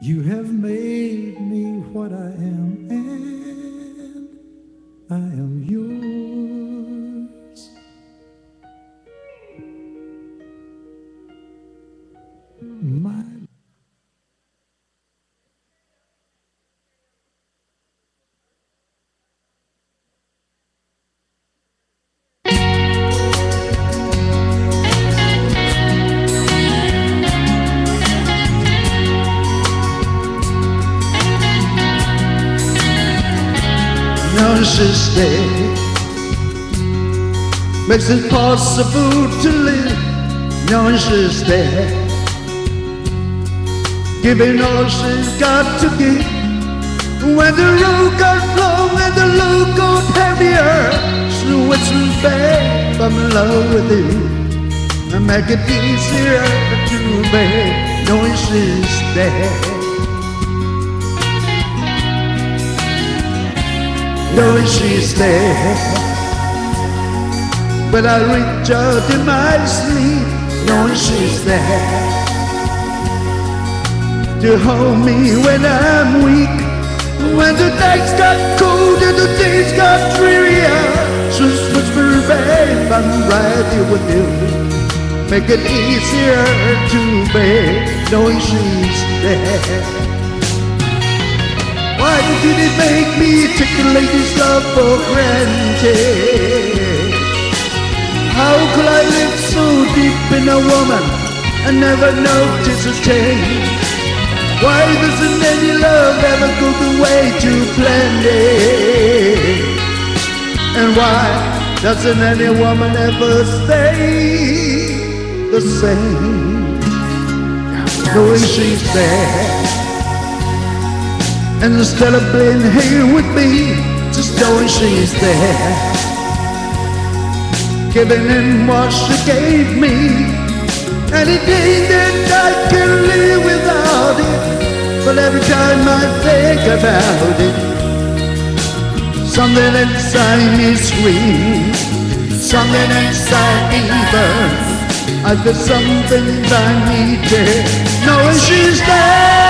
You have made me what I am, and I am She's there. Makes it possible to live. She's there. Giving all she's got to give. When the road got long and the load got heavier, she whistles babe, I'm in love with you. And make it easier to bear, knowing she's there. Knowing she's there. But I reach out in my sleep, knowing she's there. To hold me when I'm weak, when the nights got cold and the days got drearier. Just whisper, babe, I'm right here with you. Make it easier to bear, knowing she's there. Me take the lady's love for granted? How could I live so deep in a woman and never notice a change? Why doesn't any love ever go the way to plenty? And why doesn't any woman ever stay the same? Knowing she's there and instead of being here with me, just knowing she's there, giving in what she gave me. Anything that I can live without it, but every time I think about it, something inside me screams, something inside me burns. I feel something I need there, knowing she's there.